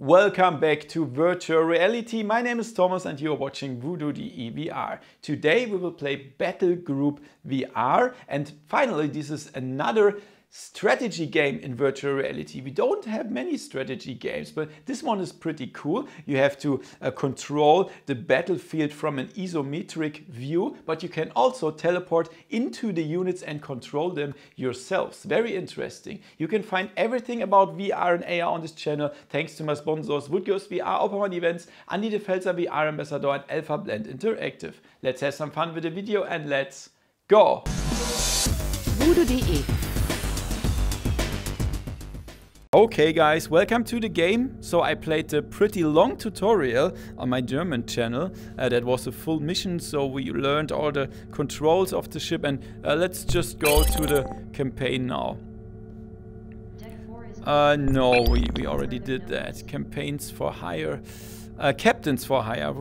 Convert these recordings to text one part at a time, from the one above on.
Welcome back to Virtual Reality. My name is Thomas and you are watching Voodoo DE VR. Today we will play Battle Group VR and finally this is another strategy game in virtual reality. We don't have many strategy games, but this one is pretty cool. You have to uh, control the battlefield from an isometric view, but you can also teleport into the units and control them yourselves. Very interesting. You can find everything about VR and AR on this channel thanks to my sponsors Woodgirls VR, Opperman Events, Andi de Felser VR Ambassador and Alpha Blend Interactive. Let's have some fun with the video and let's go! Voodoo.de Okay guys, welcome to the game. So I played a pretty long tutorial on my German channel. Uh, that was a full mission, so we learned all the controls of the ship and uh, let's just go to the campaign now. Uh, no, we, we already did that. Campaigns for hire. Uh, captains for hire.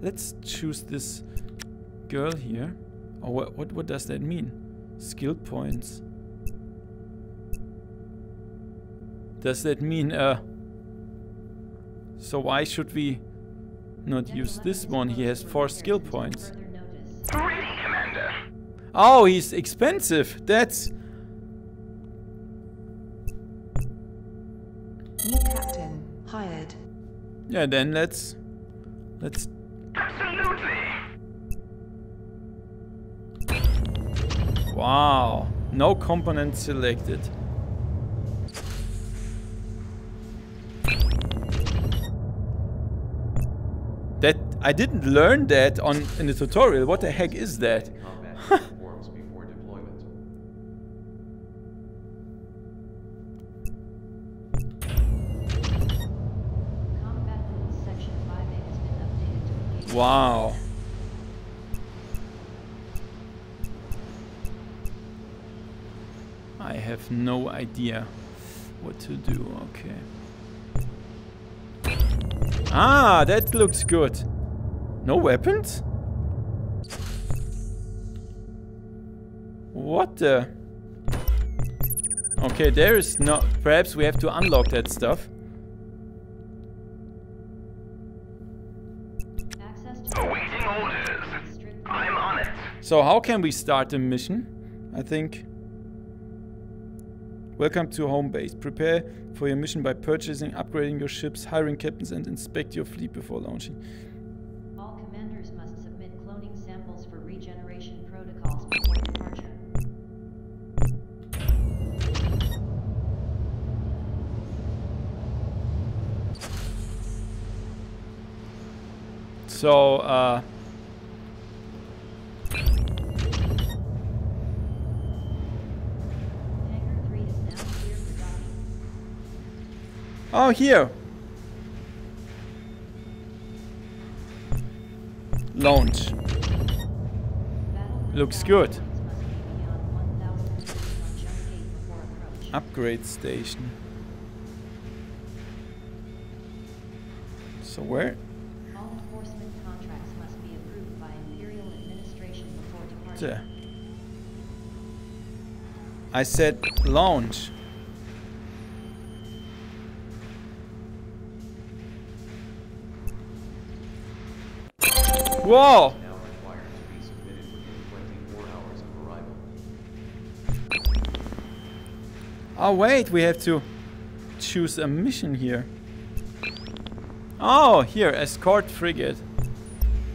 Let's choose this girl here. Oh, what, what, what does that mean? Skill points. Does that mean, uh... So why should we not use this one? He has four skill points. Ready, Commander. Oh, he's expensive. That's... New captain hired. Yeah, then let's... Let's... Absolutely. Wow. No component selected. I didn't learn that on in the tutorial. What the heck is that? combat uniforms before deployment. Combat Rules Section 5A has been updated to engage Wow. I have no idea what to do. Okay. Ah, that looks good. No weapons? What the? Okay, there is no... Perhaps we have to unlock that stuff. Awaiting orders. I'm on it. So how can we start the mission? I think... Welcome to home base. Prepare for your mission by purchasing, upgrading your ships, hiring captains and inspect your fleet before launching. So, uh... Hangar 3 is now clear for docking. Oh, here! Launch. Looks good. zones must be beyond 1,000 meters on jump gate before approach. Upgrade station. So where? I said launch. Whoa! Now required to be submitted within 24 hours of arrival. Oh wait, we have to choose a mission here. Oh, here, escort frigate.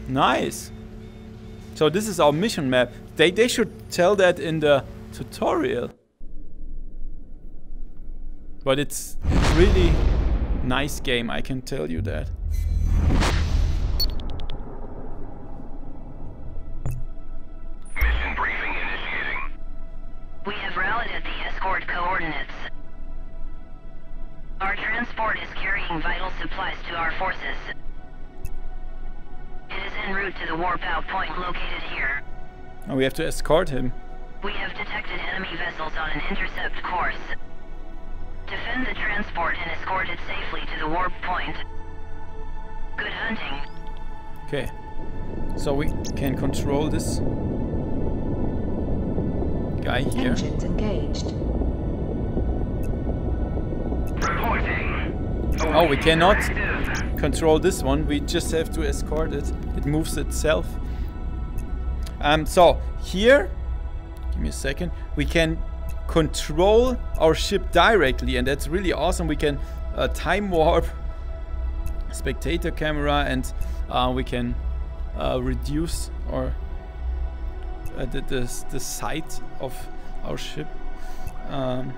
Nice. So this is our mission map. They, they should tell that in the tutorial. But it's, it's really nice game, I can tell you that. Mission briefing initiating. We have rallied at the escort coordinates. Our transport is carrying vital supplies to our forces. It is en route to the warp out point located here. Oh, we have to escort him. We have detected enemy vessels on an intercept course. Defend the transport and escort it safely to the warp point. Good hunting. Okay. So we can control this guy here. Engines engaged. Oh, we cannot control this one. We just have to escort it. It moves itself. Um, so here, give me a second. We can control our ship directly, and that's really awesome. We can uh, time warp, spectator camera, and uh, we can uh, reduce or uh, the, the the sight of our ship. Um,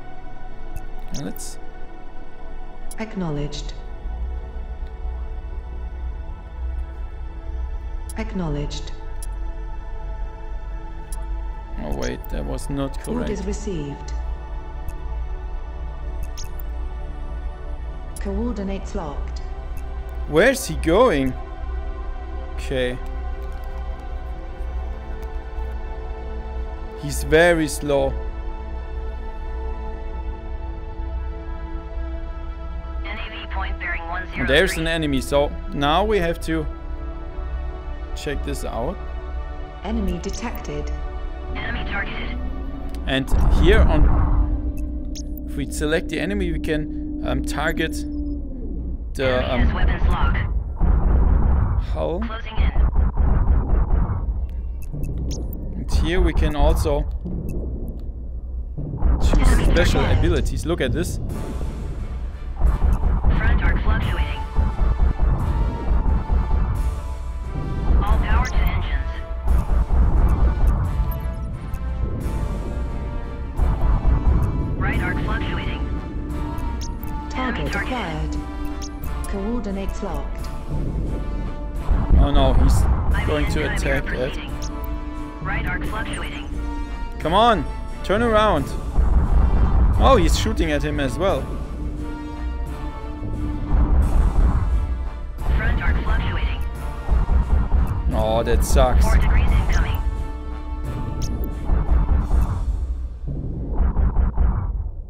let's Acknowledged. Acknowledged. Oh wait, that was not correct. Orders received. Coordinates locked. Where's he going? Okay. He's very slow. There's an enemy, so now we have to check this out. Enemy detected. Enemy targeted. And here on, if we select the enemy, we can um, target the Enemy um, weapons lock. hull. Closing in. And here we can also choose special abilities. Look at this. Locked. Oh no, he's going to attack that. proceeding. Right arc fluctuating. Come on, turn around. Oh, he's shooting at him as well. Front arc fluctuating. Oh, that sucks. Four degrees incoming.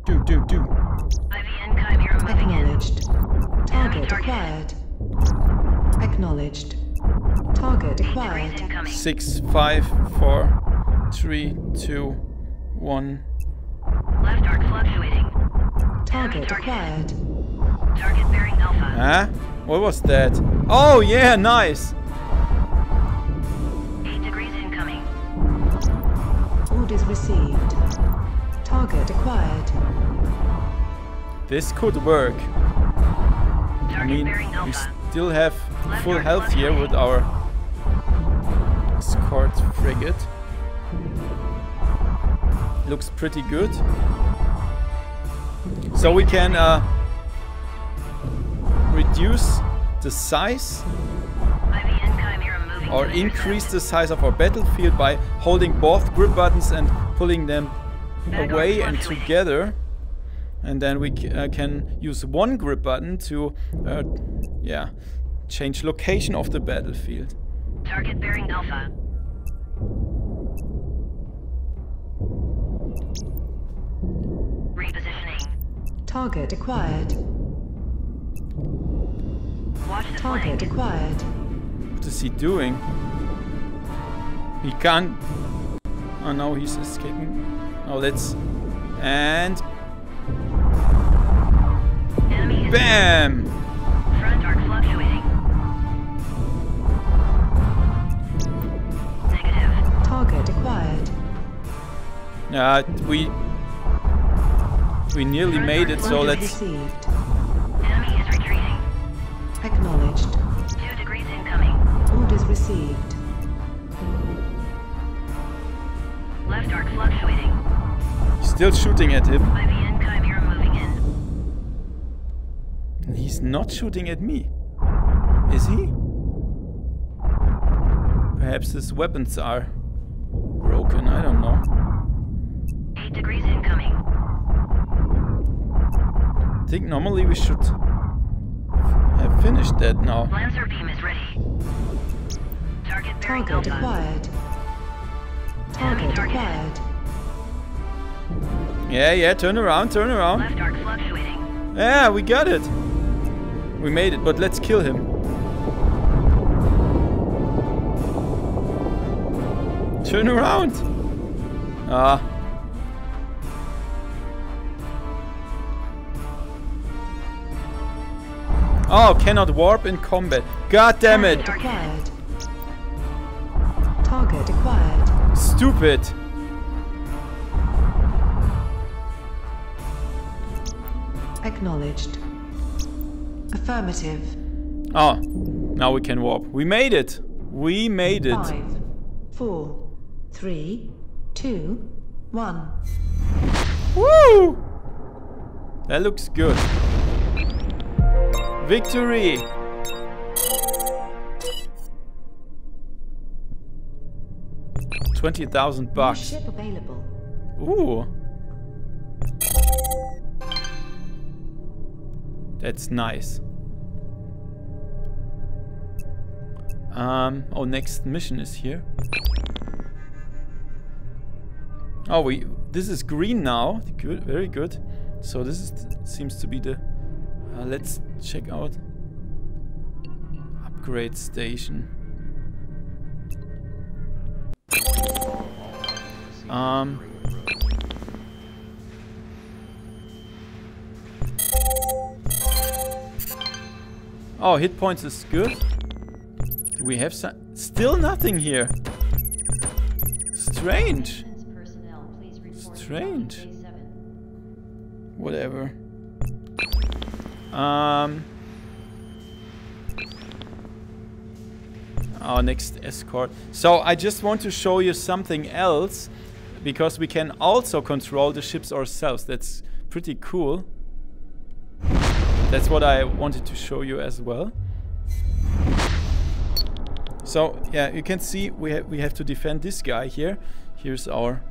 Do, do, do. IVN Chimera moving in. Target acquired. Acknowledged. Target Degrees acquired. incoming. Six, five, four, three, two, one. Left arc fluctuating. Target targeted. acquired. Target bearing alpha. Huh? What was that? Oh, yeah, nice. Eight degrees incoming. Orders received. Target acquired. This could work. I mean, bearing we still have full health here with our escort frigate. Looks pretty good. So we can uh, reduce the size or increase the size of our battlefield by holding both grip buttons and pulling them away and together and then we uh, can use one grip button to uh, yeah change location of the battlefield Target bearing alpha. Repositioning. Target acquired. Watch the Target flank. acquired. what is he doing he can't oh no he's escaping oh let's and Enemy is bam yeah we we nearly made it so let's received. Enemy is retreating. Acknowledged. Two degrees incoming. Orders received. Left arc fluctuating. still shooting at him IVN Chimera moving in. He's not shooting at me. Is he? Perhaps his weapons are broken, I don't know. Eight degrees incoming. I think normally we should have finished that now. Lancer beam is ready. Target Target acquired. Target targeted. acquired. Yeah, yeah, turn around, turn around. Left arc fluctuating. Yeah, we got it. We made it, but let's kill him. Turn around. Ah. Oh, cannot warp in combat. God damn it! Target acquired. Target acquired. Stupid! Acknowledged. Affirmative. Oh, now we can warp. We made it! We made it. Five, four, three, two, one. Woo! That looks good. Victory! Twenty thousand bucks. ship available. Ooh. That's nice. Um, oh, next mission is here. Oh, we. This is green now. Good, very good. So this is seems to be the. Uh, let's check out. Upgrade station. Um. Oh, hit points is good. Do we have some? Still nothing here. Strange. Maintenance personnel, please report to Strange. Whatever. Um. Our next escort. So I just want to show you something else because we can also control the ships ourselves. That's pretty cool. That's what I wanted to show you as well. So yeah, you can see we ha we have to defend this guy here. Here's our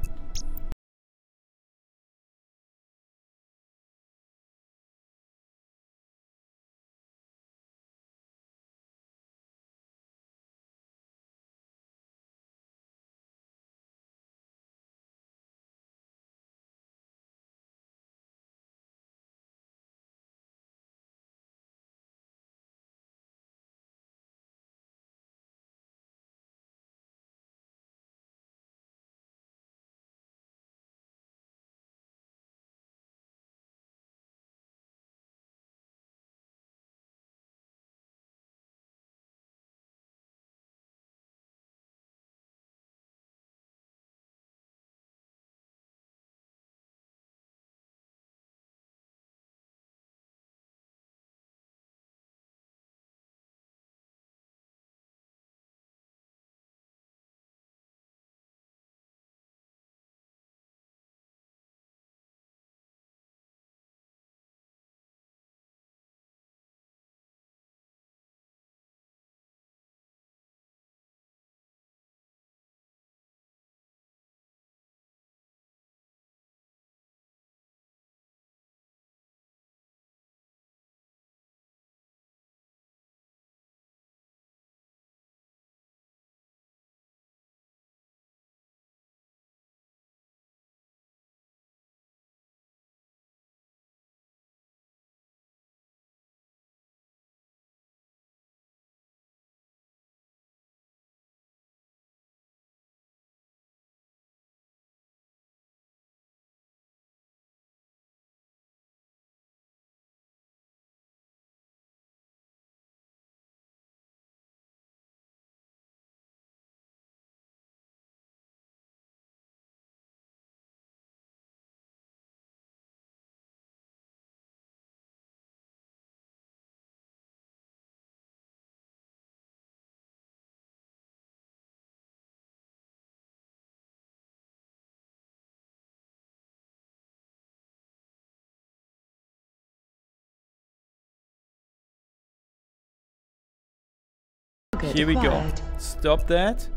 Here we go. Stop that.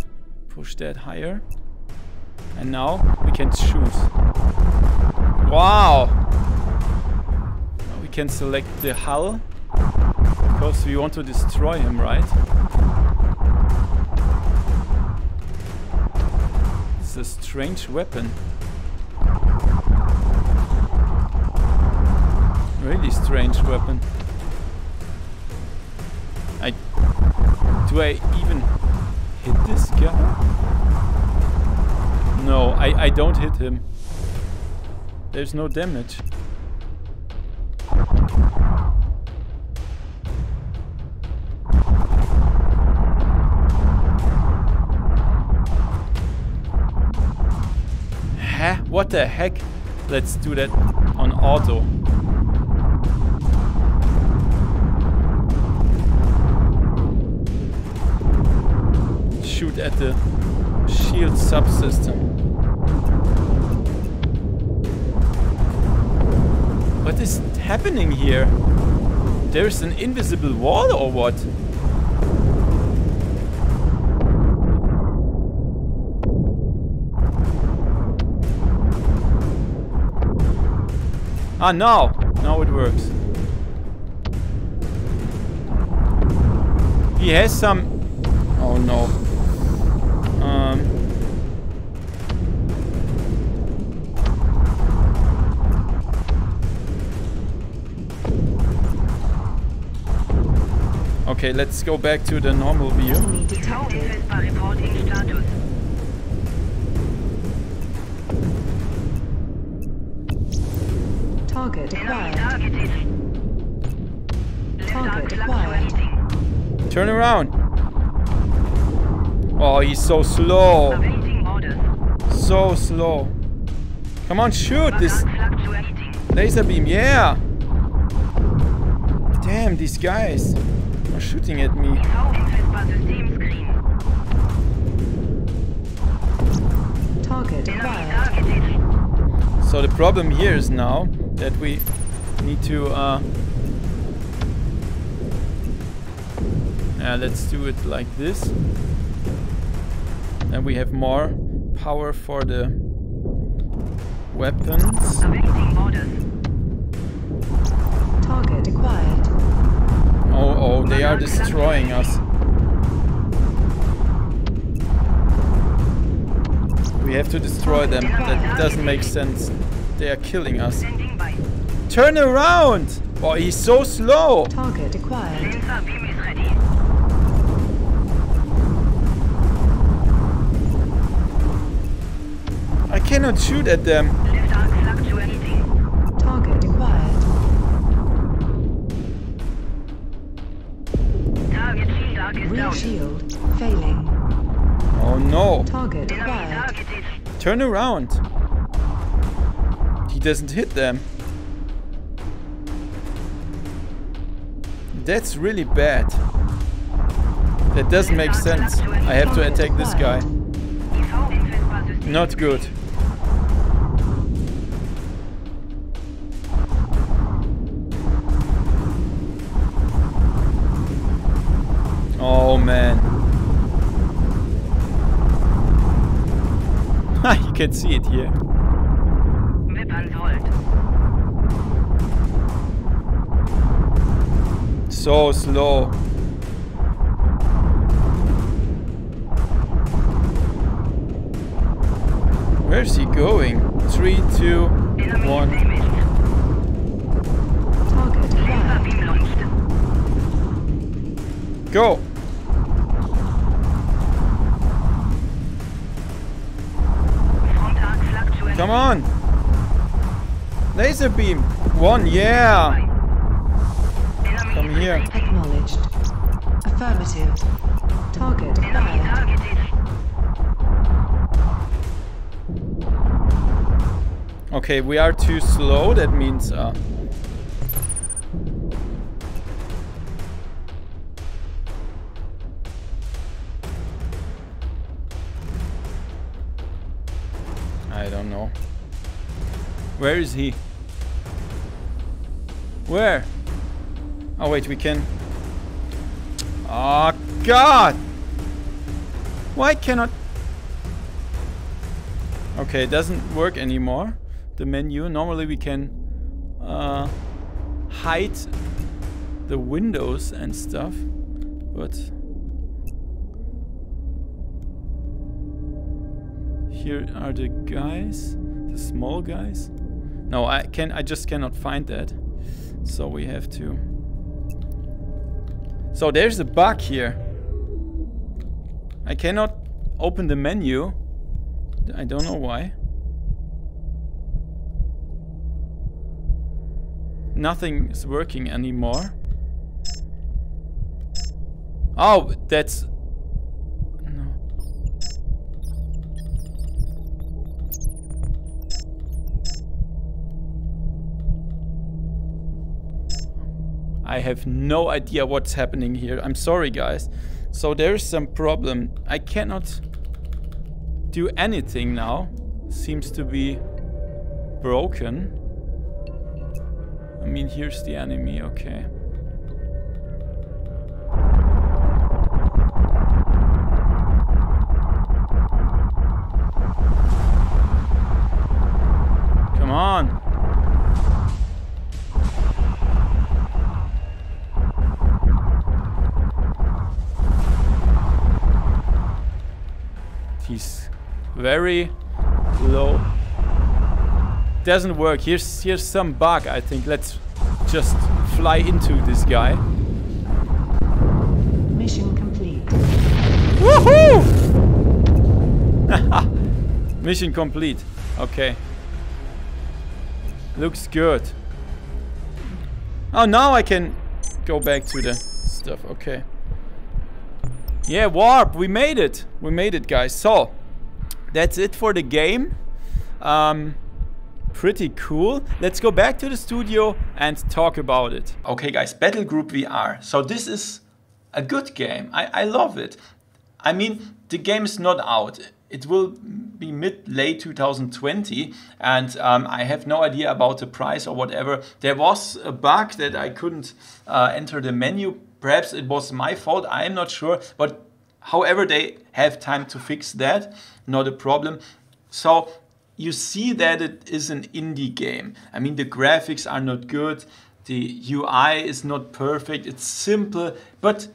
Push that higher. And now we can choose. Wow! We can select the hull. Because we want to destroy him, right? It's a strange weapon. Really strange weapon. Do I even hit this guy? No, I, I don't hit him. There's no damage. Huh? What the heck? Let's do that on auto. Shoot at the shield subsystem. What is happening here? There's an invisible wall or what? Ah, now! Now it works. He has some... Oh no. Okay, let's go back to the normal view. Enemy detected. Vespa reporting status. Target Enemy acquired. targeted. Left arc Target acquired. Turn around. Oh, he's so slow. So slow. Come on, shoot this laser beam. Yeah. Damn, these guys are shooting at me. IVN Vespa Systemscreen. Target acquired. So the problem here is now that we need to. Uh, yeah, let's do it like this. And we have more power for the weapons. Target acquired. Oh, oh, they are destroying us. We have to destroy them. That doesn't make sense. They are killing us. Turn around! Oh, he's so slow. Target acquired. Sensor beam is ready. I cannot shoot at them. Turn around. He doesn't hit them. That's really bad. That doesn't make sense. I have to attack this guy. Not good. Oh man. you can see it here. So slow. Where's he going? Three, two, one. damaged. Target Laser acquired. beam launched. Go! Come on! Laser beam! One, yeah! Come here. Acknowledged. Affirmative. Target acquired. Okay, we are too slow. That means uh, Where is he? Where? Oh wait, we can. Oh God! Why cannot? Okay, it doesn't work anymore. The menu. Normally we can uh, hide the windows and stuff, but here are the guys, the small guys. No, I can. I just cannot find that. So we have to. So there's a bug here. I cannot open the menu. I don't know why. Nothing is working anymore. Oh, that's... I have no idea what's happening here. I'm sorry, guys. So there's some problem. I cannot do anything now. Seems to be broken. I mean, here's the enemy, okay. Very low. Doesn't work. Here's here's some bug, I think. Let's just fly into this guy. Mission complete. Woohoo! Mission complete. Okay. Looks good. Oh, now I can go back to the stuff. Okay. Yeah, warp. We made it. We made it, guys. So, that's it for the game. Um, pretty cool. Let's go back to the studio and talk about it. Okay, guys. Battle Group VR. So this is a good game. I, I love it. I mean, the game is not out. It will be mid late 2020, and um, I have no idea about the price or whatever. There was a bug that I couldn't uh, enter the menu. Perhaps it was my fault. I am not sure, but however, they have time to fix that. Not a problem. So you see that it is an indie game. I mean, the graphics are not good. The UI is not perfect. It's simple, but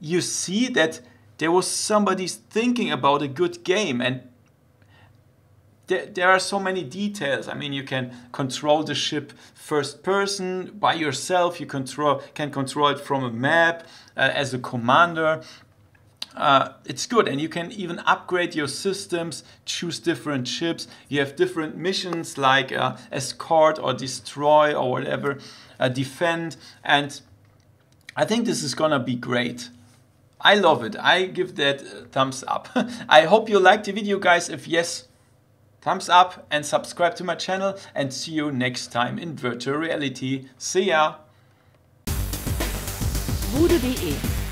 you see that there was somebody thinking about a good game and there, are so many details. I mean, you can control the ship first person by yourself. You control can control it from a map uh, as a commander. Uh, it's good, and you can even upgrade your systems, choose different ships. You have different missions like uh, escort or destroy or whatever, uh, defend, and I think this is gonna be great. I love it. I give that uh, thumbs up. I hope you liked the video, guys. If yes, thumbs up and subscribe to my channel and see you next time in virtual reality. See ya! voodoo.de